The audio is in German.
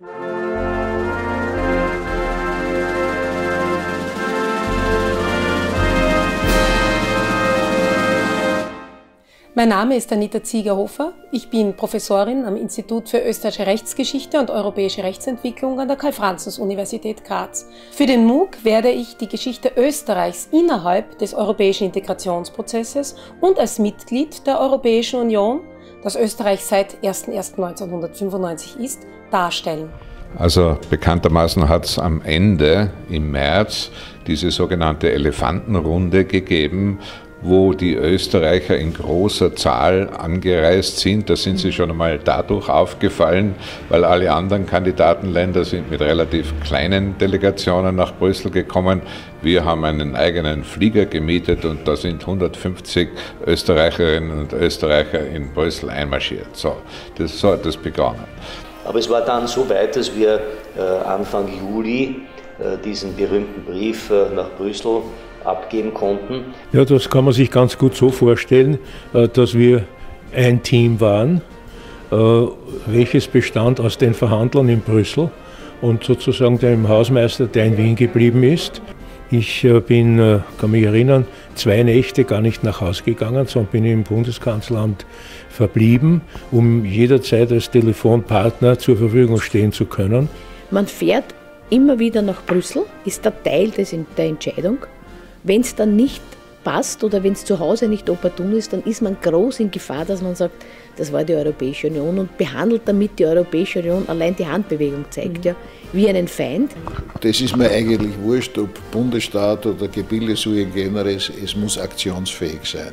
Mein Name ist Anita Ziegerhofer. Ich bin Professorin am Institut für österreichische Rechtsgeschichte und europäische Rechtsentwicklung an der Karl-Franzens-Universität Graz. Für den MOOC werde ich die Geschichte Österreichs innerhalb des europäischen Integrationsprozesses und als Mitglied der Europäischen Union das Österreich seit 01.01.1995 ist, darstellen. Also bekanntermaßen hat es am Ende im März diese sogenannte Elefantenrunde gegeben, wo die Österreicher in großer Zahl angereist sind. Da sind sie schon einmal dadurch aufgefallen, weil alle anderen Kandidatenländer sind mit relativ kleinen Delegationen nach Brüssel gekommen. Wir haben einen eigenen Flieger gemietet und da sind 150 Österreicherinnen und Österreicher in Brüssel einmarschiert. So, das, so hat das begonnen. Aber es war dann so weit, dass wir äh, Anfang Juli äh, diesen berühmten Brief äh, nach Brüssel abgeben konnten. Ja, das kann man sich ganz gut so vorstellen, äh, dass wir ein Team waren, äh, welches bestand aus den Verhandlern in Brüssel und sozusagen dem Hausmeister, der in Wien geblieben ist. Ich äh, bin, kann mich erinnern, zwei Nächte gar nicht nach Hause gegangen, sondern bin im Bundeskanzleramt verblieben, um jederzeit als Telefonpartner zur Verfügung stehen zu können. Man fährt immer wieder nach Brüssel, ist der Teil des, der Entscheidung wenn es dann nicht passt oder wenn es zu Hause nicht opportun ist, dann ist man groß in Gefahr, dass man sagt, das war die Europäische Union und behandelt damit die Europäische Union, allein die Handbewegung zeigt mhm. ja, wie einen Feind. Das ist mir eigentlich wurscht, ob Bundesstaat oder Gebilde sui generis, es muss aktionsfähig sein.